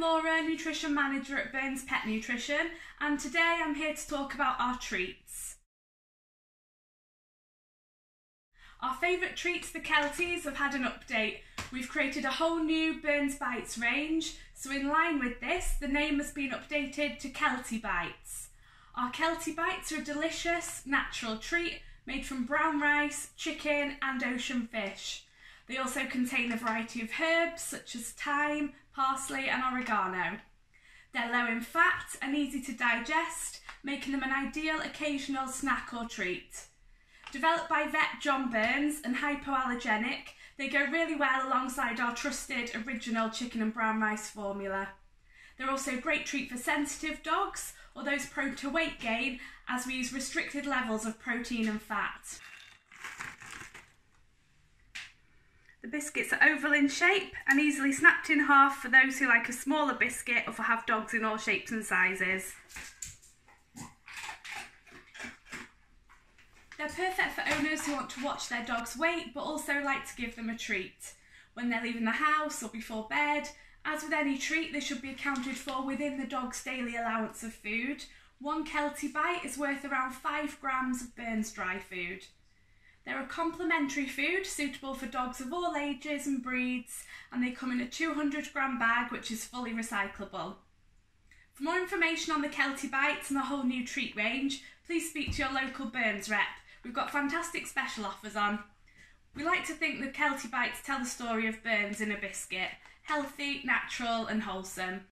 Laura, Nutrition Manager at Burns Pet Nutrition, and today I'm here to talk about our treats. Our favourite treats, the Kelties, have had an update. We've created a whole new Burns Bites range, so in line with this, the name has been updated to Keltie Bites. Our Keltie Bites are a delicious, natural treat made from brown rice, chicken and ocean fish. They also contain a variety of herbs such as thyme, parsley and oregano. They're low in fat and easy to digest, making them an ideal occasional snack or treat. Developed by vet John Burns and hypoallergenic, they go really well alongside our trusted original chicken and brown rice formula. They're also a great treat for sensitive dogs or those prone to weight gain as we use restricted levels of protein and fat. The biscuits are oval in shape and easily snapped in half for those who like a smaller biscuit or for have dogs in all shapes and sizes. They're perfect for owners who want to watch their dog's weight but also like to give them a treat. When they're leaving the house or before bed, as with any treat, they should be accounted for within the dog's daily allowance of food. One Keltie bite is worth around 5 grams of Burns dry food. They're a complementary food suitable for dogs of all ages and breeds, and they come in a 200 gram bag which is fully recyclable. For more information on the Keltie Bites and the whole new treat range, please speak to your local Burns rep. We've got fantastic special offers on. We like to think the Keltie Bites tell the story of Burns in a biscuit healthy, natural, and wholesome.